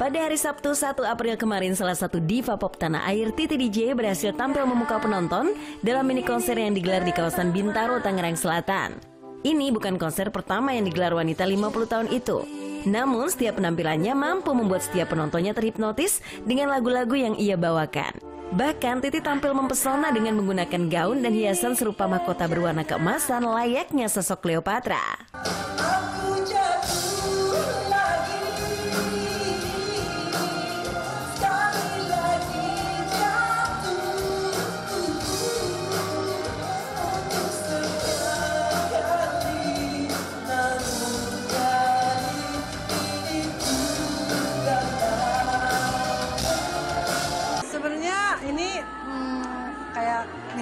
Pada hari Sabtu 1 April kemarin, salah satu diva pop tanah air, Titi DJ, berhasil tampil memukau penonton dalam mini konser yang digelar di kawasan Bintaro, Tangerang Selatan. Ini bukan konser pertama yang digelar wanita 50 tahun itu. Namun setiap penampilannya mampu membuat setiap penontonnya terhipnotis dengan lagu-lagu yang ia bawakan. Bahkan Titi tampil mempesona dengan menggunakan gaun dan hiasan serupa mahkota berwarna keemasan layaknya sosok Cleopatra.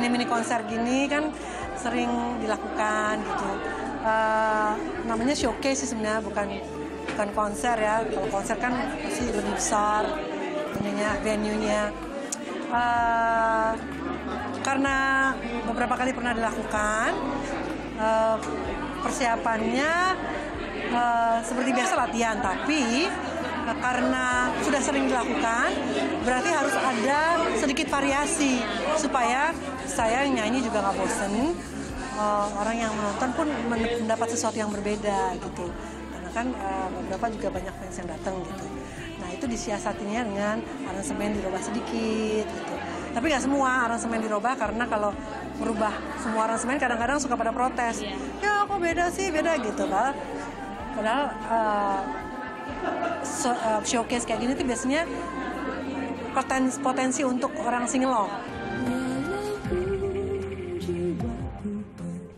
Mini-mini konser gini kan sering dilakukan gitu. Uh, namanya showcase sih sebenarnya bukan bukan konser ya. Kalau konser kan pasti lebih besar ininya venue-nya. Uh, karena beberapa kali pernah dilakukan uh, persiapannya uh, seperti biasa latihan tapi karena sudah sering dilakukan, berarti harus ada sedikit variasi supaya saya nyanyi juga nggak bosen, uh, orang yang menonton pun mendapat sesuatu yang berbeda gitu. Karena kan uh, beberapa juga banyak fans yang datang gitu. Nah itu disiasatinya dengan aransemen dirubah sedikit gitu. Tapi nggak semua aransemen dirubah karena kalau merubah semua aransemen kadang-kadang suka pada protes. Ya kok beda sih beda gitu kan. Padahal uh, so, uh, showcase kayak gini tuh biasanya potensi, potensi untuk orang singelong.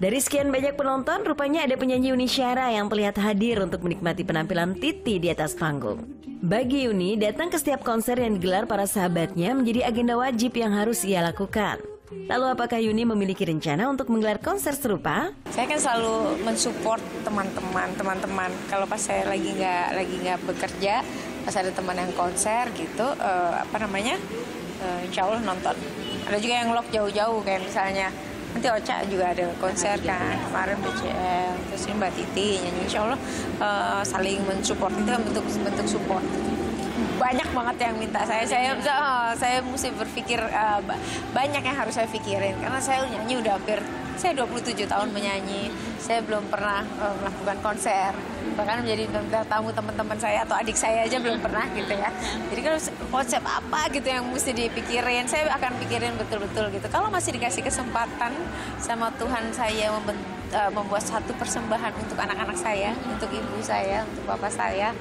Dari sekian banyak penonton, rupanya ada penyanyi Yuni Syara yang terlihat hadir untuk menikmati penampilan Titi di atas panggung. Bagi Yuni, datang ke setiap konser yang digelar para sahabatnya menjadi agenda wajib yang harus ia lakukan. Lalu apakah Yuni memiliki rencana untuk menggelar konser serupa? Saya kan selalu mensupport teman-teman, teman-teman. Kalau pas saya lagi nggak lagi nggak bekerja, pas ada teman yang konser gitu, uh, apa namanya, uh, insya Allah nonton. Ada juga yang lock jauh-jauh kayak misalnya nanti Ocha juga ada konser kan kemarin BCL terus ini Mbak Titi nyanyi. Insya Allah uh, saling mensupport. Itu kan bentuk bentuk support banyak banget yang minta saya. Saya uh, saya mesti berpikir uh, banyak yang harus saya pikirin. Karena saya nyanyi udah hampir saya 27 tahun menyanyi. Saya belum pernah uh, melakukan konser. Bahkan menjadi tamu teman-teman saya atau adik saya aja belum pernah gitu ya. Jadi kalau konsep apa gitu yang mesti dipikirin saya akan pikirin betul-betul gitu. Kalau masih dikasih kesempatan sama Tuhan saya membuat satu persembahan untuk anak-anak saya untuk ibu saya untuk bapak saya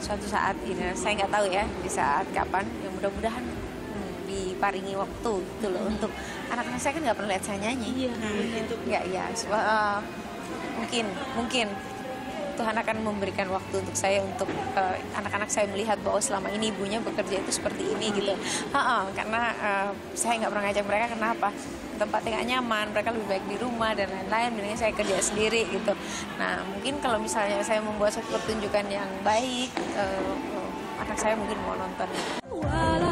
suatu saat ini. Saya nggak tahu ya di saat kapan. Yang mudah-mudahan hmm, diparingi waktu gitu loh. Hmm. untuk anak-anak saya kan nggak pernah lihat saya nyanyi. Iya, hmm, gitu. ya ya uh, mungkin mungkin Tuhan akan memberikan waktu untuk saya untuk eh, anak-anak uh, saya melihat bahwa selama ini ibunya bekerja itu seperti ini gitu. Uh, uh, karena uh, saya nggak pernah ngajak mereka kenapa tempat yang nyaman, mereka lebih baik di rumah dan lain-lain. Mendingan saya kerja sendiri gitu. Nah mungkin kalau misalnya saya membuat satu pertunjukan yang baik, uh, anak saya mungkin mau nonton. Walau